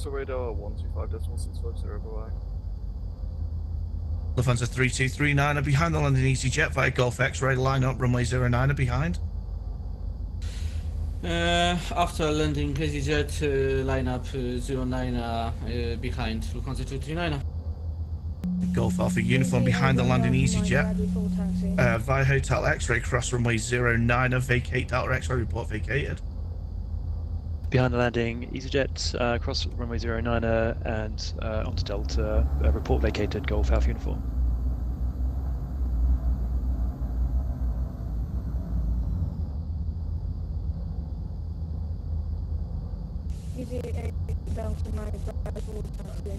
Foxtrot radar 125.650 bye. Lufthansa 3239 are behind the London EasyJet via Golf X-ray line up runway 09 are behind. Uh, after landing, EasyJet uh, lineup uh, 09 uh, uh, behind Lufthansa 239. Golf Alpha uniform behind the London EasyJet uh, via Hotel X-ray cross runway 09 vacate Delta X-ray report vacated. Behind the landing, EasyJet, uh, cross runway 09er and uh, onto Delta, uh, report vacated, Golf Alpha uniform. Easy 8 Delta 9 Bravo taxi.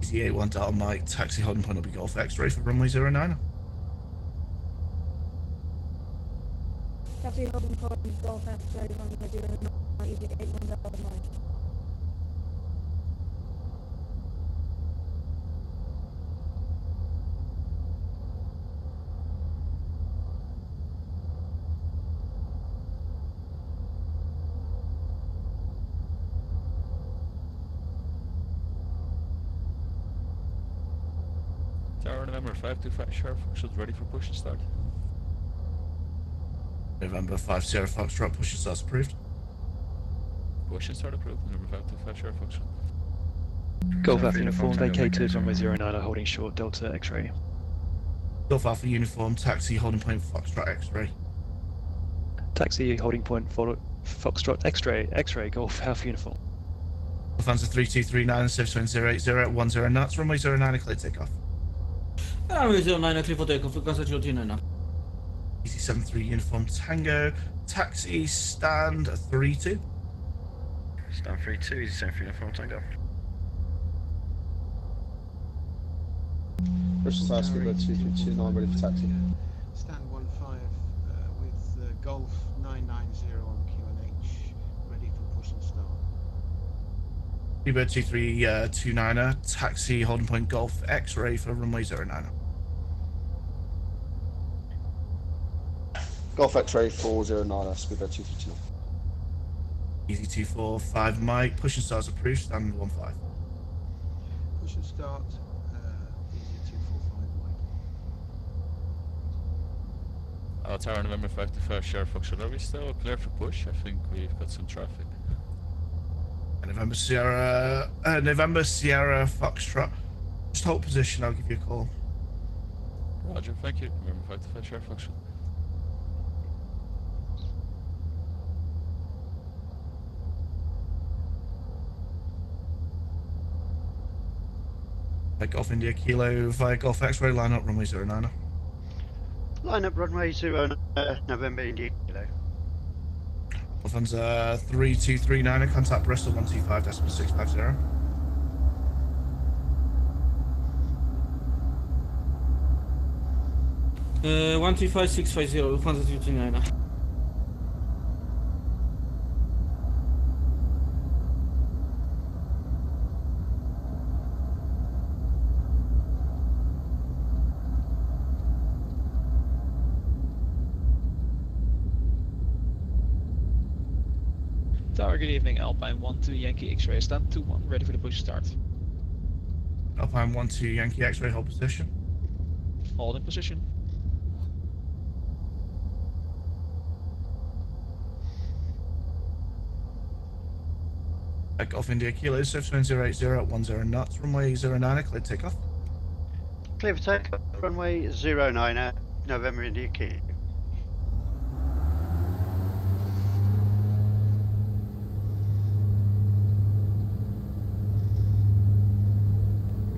Easy 81 Delta Mike taxi holding point will be Golf X-ray for runway 09. Taxi holding point Golf X-ray runway 09 Easy 81 Delta 9. Tower November 525 Sharp Foxtrot ready for push and start. November 50 Foxtrot pushes starts approved. Push and start approved. Number 525 Sharp Foxtrot. Golf Alpha uniform vacated, runway 09er holding short, Delta X-ray. Golf Alpha uniform taxi holding point Foxtrot X-ray. Taxi holding point for Foxtrot X-ray, X-ray, Golf Alpha uniform. Lufthansa 3239 720-080-10 knots runway 09 clear takeoff. Runway 09 clear for takeoff, Lufthansa 239. Easy 73 uniform Tango taxi stand 32. Stand 3 2, easy 73 uniform tango. Bristol South Skipper 2329 ready for taxi. Stand 1 5 uh, with uh, Golf 990 on QNH, ready for push and start. Freebird 2329er taxi holding point Golf X-ray for runway 09. Golf X-ray 409 Skipper 2329. Easy 245 Mike push and starts approved stand 15. Push and start, uh, easy 245 Mike. Uh, Tower November 525 Sharp Foxtrot. Are we still clear for push? I think we've got some traffic. November Sierra uh, November Sierra Foxtrot. Just hold position, I'll give you a call. Roger, thank you. November 525 Sharp Foxtrot. Like Golf India Kilo via Golf X-ray line up runway 09. Line up runway 0 uh, November India Kilo. Lufthansa 3239 contact Bristol 125.650. Uh, 135650, Lufthansa 239. Tower, good evening. Alpine 1 to Yankee X-ray. Stand 2 1, ready for the push start. Alpine 1 2 Yankee X-ray hold position. Hold in position. Like Golf India Kilo 7080 at 10 knots runway 09 clear takeoff. Clear for takeoff, runway 09 uh, November India Kilo.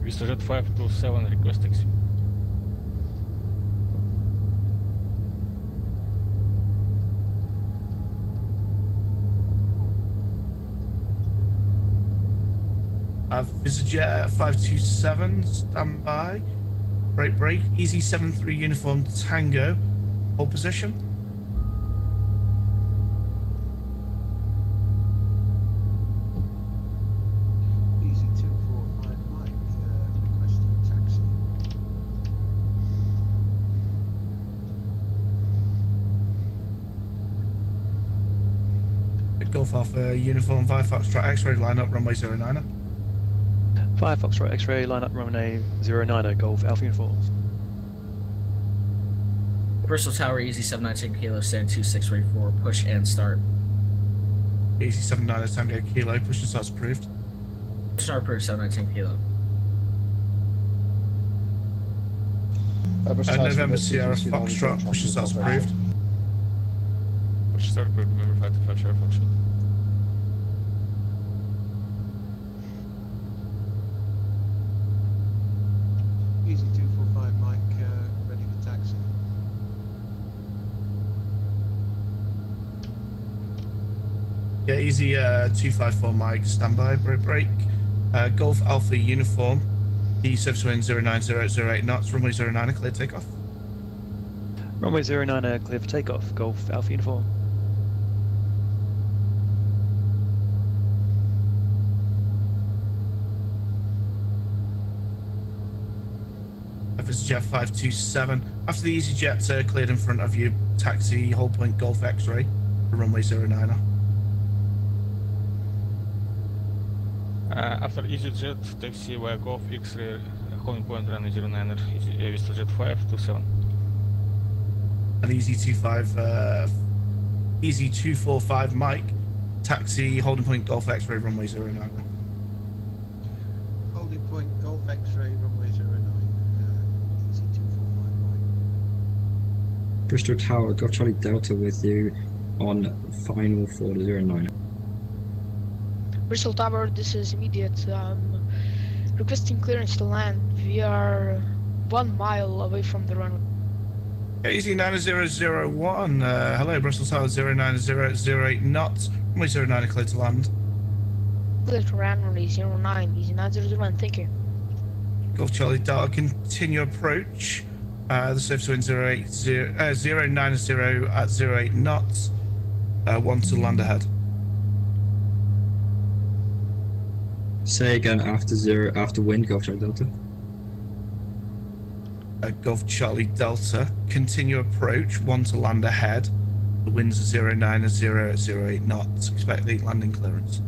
Vistajet 527 request taxi. Uh, Vistajet 527 standby. Break break. Easy 73 uniform Tango. Hold position. Easy 245 Mike, uh, requesting taxi. Golf Alpha Uniform via Foxtrot X-ray line up runway 09er. Via Foxtrot X-ray, line up runway 09er, Golf Alpha Uniform. Bristol Tower, easy 719 kilo, stand 2634, push and start. Easy 79 Tango Kilo, push and starts approved. Start approved 719 kilo. Uh, Bristol Tower, November Sierra 229, Foxtrot, push and starts approved. Push start approved. November 5 to 5 Sierra Foxtrot. Easy 245 Mike, uh, ready for taxi. Yeah, easy uh, 254 Mike, standby, brake break. Uh, Golf Alpha Uniform, E surface wind 09008 knots, runway 09er, clear takeoff. Runway 09er, clear for takeoff, Golf Alpha Uniform. EasyJet 527. After the EasyJet uh, cleared in front of you, taxi hold point Golf X-ray, runway 09er. Uh, after EasyJet, taxi via Golf X-ray, holding point runway 09er, Easy, uh, WestJet 5 to 7. And Easy 25, uh, Easy 245 Mike, taxi holding point Golf X-ray, runway 09er. Holding point Golf X-ray, runway 09, uh, easy 245 Mike. Bristol Tower, Golf Charlie Delta with you on final 409. Bristol Tower, this is immediate. Um, requesting clearance to land. We are one mile away from the runway. Easy 9001, uh, hello, Bristol Tower 09008 knots, runway 09er, clear to land. Clear to runway 09, easy 901, thank you. Golf Charlie Delta, continue approach. Uh, the surface wind 080, uh, 090 at 08 knots. Uh, one to land ahead. Say again after zero, after wind, Golf Charlie Delta. Uh, Golf Charlie Delta, continue approach. One to land ahead. The winds are 090 at 08 knots. Expect the landing clearance.